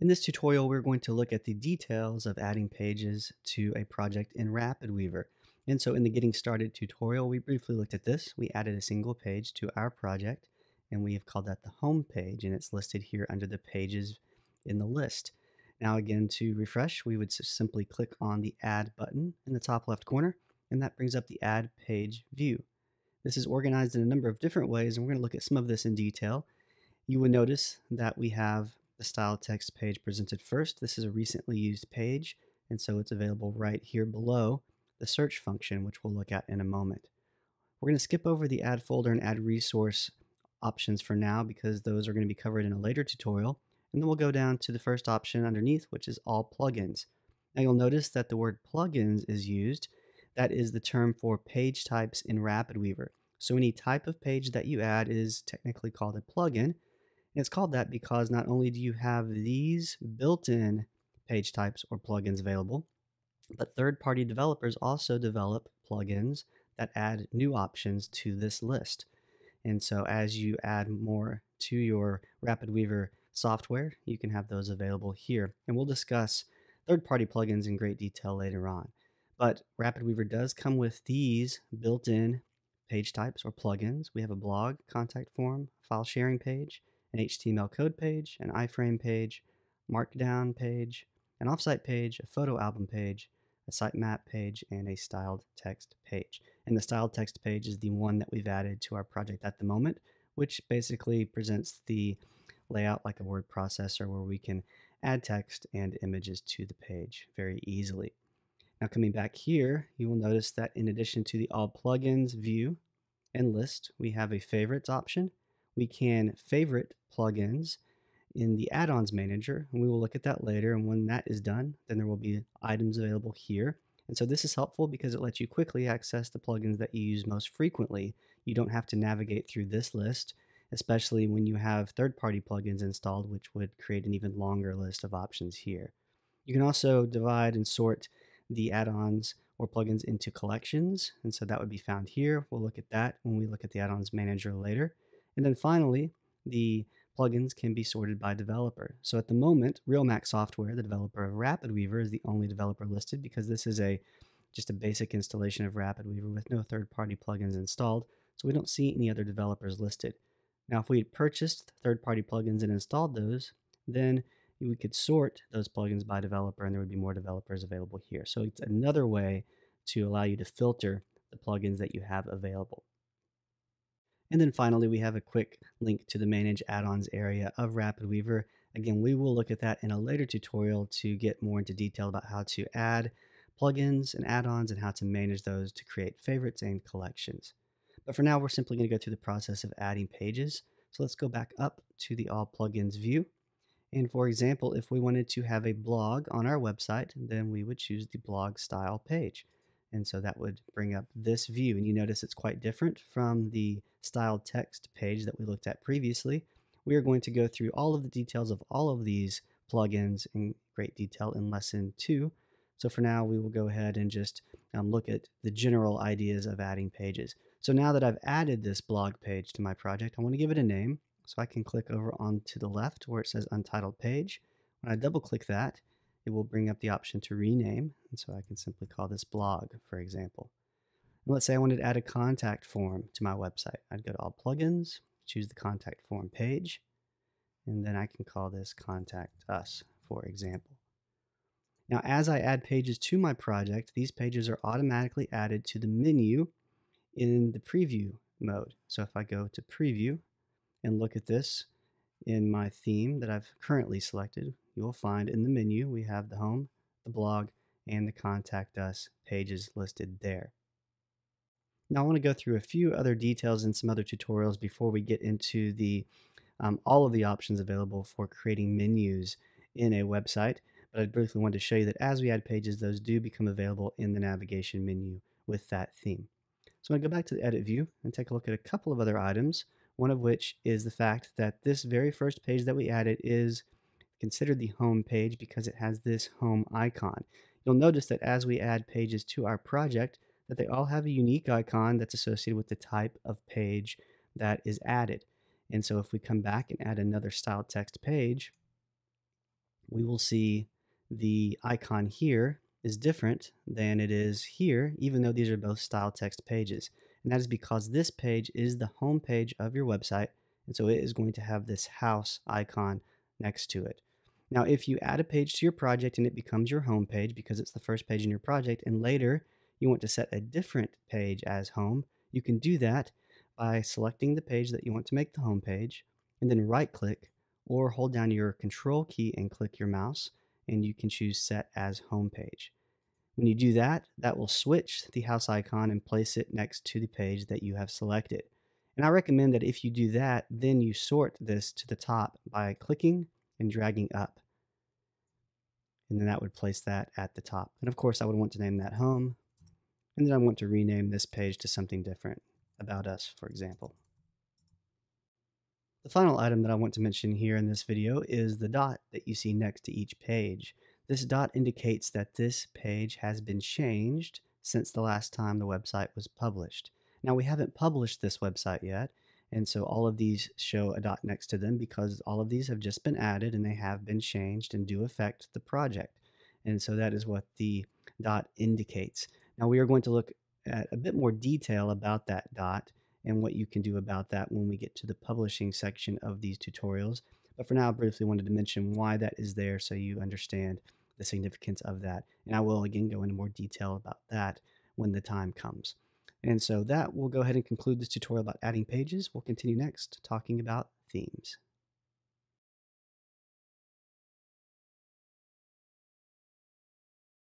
In this tutorial, we're going to look at the details of adding pages to a project in RapidWeaver. And so in the Getting Started tutorial, we briefly looked at this. We added a single page to our project, and we have called that the home page, and it's listed here under the pages in the list. Now again, to refresh, we would simply click on the Add button in the top left corner, and that brings up the Add Page view. This is organized in a number of different ways, and we're going to look at some of this in detail. You will notice that we have the style text page presented first. This is a recently used page, and so it's available right here below the search function, which we'll look at in a moment. We're going to skip over the add folder and add resource options for now because those are going to be covered in a later tutorial. And then we'll go down to the first option underneath, which is all plugins. Now you'll notice that the word plugins is used. That is the term for page types in RapidWeaver. So any type of page that you add is technically called a plugin, it's called that because not only do you have these built-in page types or plugins available, but third-party developers also develop plugins that add new options to this list. And so as you add more to your RapidWeaver software, you can have those available here. And we'll discuss third-party plugins in great detail later on. But RapidWeaver does come with these built-in page types or plugins. We have a blog, contact form, file sharing page, an HTML code page, an iframe page, markdown page, an offsite page, a photo album page, a sitemap page, and a styled text page. And the styled text page is the one that we've added to our project at the moment, which basically presents the layout like a word processor where we can add text and images to the page very easily. Now coming back here, you will notice that in addition to the all plugins view and list, we have a favorites option we can favorite plugins in the add-ons manager and we will look at that later and when that is done then there will be items available here. And so this is helpful because it lets you quickly access the plugins that you use most frequently. You don't have to navigate through this list especially when you have third-party plugins installed which would create an even longer list of options here. You can also divide and sort the add-ons or plugins into collections and so that would be found here. We'll look at that when we look at the add-ons manager later and then finally, the plugins can be sorted by developer. So at the moment, RealMac Software, the developer of RapidWeaver, is the only developer listed because this is a just a basic installation of RapidWeaver with no third-party plugins installed, so we don't see any other developers listed. Now, if we had purchased third-party plugins and installed those, then we could sort those plugins by developer and there would be more developers available here. So it's another way to allow you to filter the plugins that you have available. And then finally, we have a quick link to the Manage Add-ons area of RapidWeaver. Again, we will look at that in a later tutorial to get more into detail about how to add plugins and add-ons and how to manage those to create favorites and collections. But for now, we're simply going to go through the process of adding pages. So let's go back up to the All Plugins view. And for example, if we wanted to have a blog on our website, then we would choose the blog style page. And so that would bring up this view. And you notice it's quite different from the styled text page that we looked at previously. We are going to go through all of the details of all of these plugins in great detail in lesson two. So for now, we will go ahead and just um, look at the general ideas of adding pages. So now that I've added this blog page to my project, I want to give it a name. So I can click over on to the left where it says Untitled Page. When I double click that, it will bring up the option to rename. And so I can simply call this blog, for example. And let's say I wanted to add a contact form to my website. I'd go to all plugins, choose the contact form page, and then I can call this contact us, for example. Now, as I add pages to my project, these pages are automatically added to the menu in the preview mode. So if I go to preview and look at this in my theme that I've currently selected, you will find in the menu we have the home, the blog, and the contact us pages listed there. Now I want to go through a few other details and some other tutorials before we get into the um, all of the options available for creating menus in a website. But I briefly wanted to show you that as we add pages, those do become available in the navigation menu with that theme. So I'm going to go back to the edit view and take a look at a couple of other items, one of which is the fact that this very first page that we added is considered the home page because it has this home icon. You'll notice that as we add pages to our project, that they all have a unique icon that's associated with the type of page that is added. And so if we come back and add another style text page, we will see the icon here is different than it is here, even though these are both style text pages. And that is because this page is the home page of your website, and so it is going to have this house icon next to it. Now, if you add a page to your project and it becomes your home page because it's the first page in your project, and later you want to set a different page as home, you can do that by selecting the page that you want to make the home page, and then right click or hold down your control key and click your mouse, and you can choose set as home page. When you do that, that will switch the house icon and place it next to the page that you have selected. And I recommend that if you do that, then you sort this to the top by clicking and dragging up. And then that would place that at the top. And of course, I would want to name that home. And then I want to rename this page to something different, about us, for example. The final item that I want to mention here in this video is the dot that you see next to each page. This dot indicates that this page has been changed since the last time the website was published. Now we haven't published this website yet, and so all of these show a dot next to them because all of these have just been added and they have been changed and do affect the project. And so that is what the dot indicates. Now we are going to look at a bit more detail about that dot and what you can do about that when we get to the publishing section of these tutorials. But for now, I briefly wanted to mention why that is there so you understand the significance of that. And I will again go into more detail about that when the time comes. And so that will go ahead and conclude this tutorial about adding pages. We'll continue next talking about themes.